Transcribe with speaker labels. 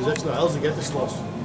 Speaker 1: There's extra aisles to get this close.